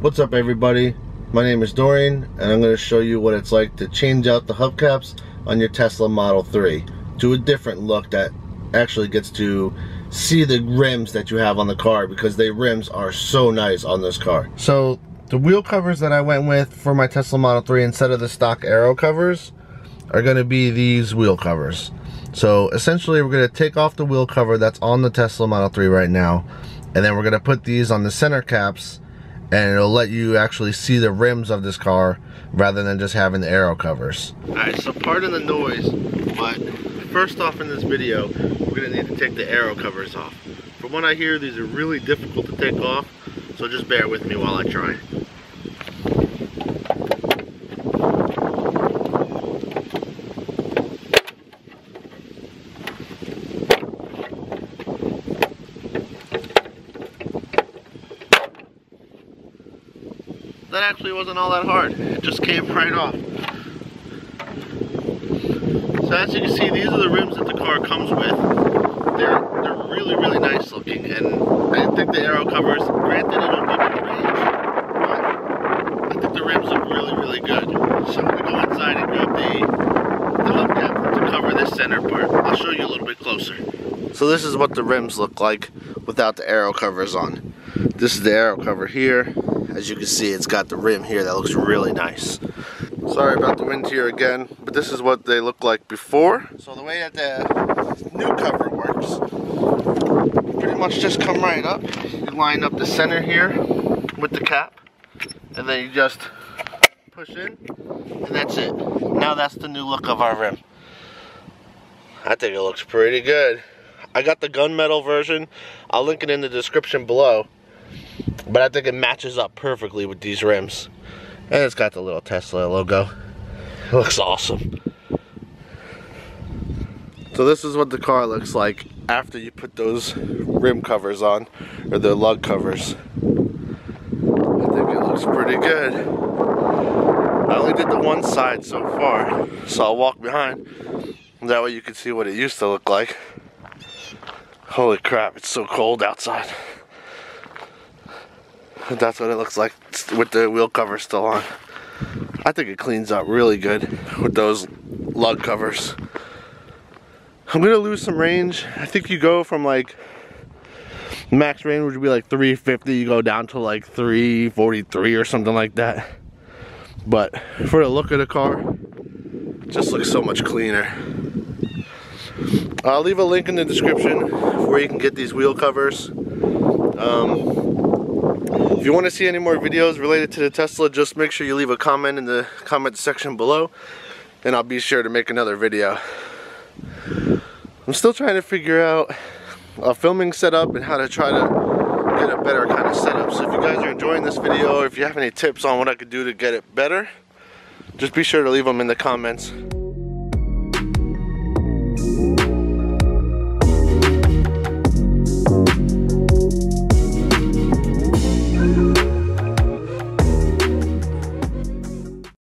What's up everybody? My name is Dorian and I'm going to show you what it's like to change out the hubcaps on your Tesla Model 3 to a different look that actually gets to see the rims that you have on the car because the rims are so nice on this car. So the wheel covers that I went with for my Tesla Model 3 instead of the stock aero covers are going to be these wheel covers. So essentially we're going to take off the wheel cover that's on the Tesla Model 3 right now and then we're going to put these on the center caps and it'll let you actually see the rims of this car rather than just having the aero covers. Alright, so pardon the noise, but first off in this video, we're going to need to take the aero covers off. From what I hear, these are really difficult to take off, so just bear with me while I try. That actually wasn't all that hard. It just came right off. So as you can see, these are the rims that the car comes with. They're they're really, really nice looking. And I think the aero covers, granted it don't give you range, but I think the rims look really, really good. So I'm gonna go inside and grab the, the hubcap to cover this center part. I'll show you a little bit closer. So this is what the rims look like without the aero covers on. This is the aero cover here. As you can see, it's got the rim here that looks really nice. Sorry about the wind here again, but this is what they look like before. So the way that the new cover works, pretty much just come right up. You line up the center here with the cap, and then you just push in, and that's it. Now that's the new look of our rim. I think it looks pretty good. I got the gunmetal version. I'll link it in the description below. But I think it matches up perfectly with these rims. And it's got the little Tesla logo. It looks awesome. So this is what the car looks like after you put those rim covers on, or the lug covers. I think it looks pretty good. I only did the one side so far, so I'll walk behind. That way you can see what it used to look like. Holy crap, it's so cold outside. That's what it looks like with the wheel cover still on. I think it cleans up really good with those lug covers. I'm gonna lose some range. I think you go from like max range would be like 350, you go down to like 343 or something like that. But for the look of the car, just looks so much cleaner. I'll leave a link in the description where you can get these wheel covers. Um, if you want to see any more videos related to the Tesla, just make sure you leave a comment in the comment section below and I'll be sure to make another video. I'm still trying to figure out a filming setup and how to try to get a better kind of setup. So if you guys are enjoying this video or if you have any tips on what I could do to get it better, just be sure to leave them in the comments.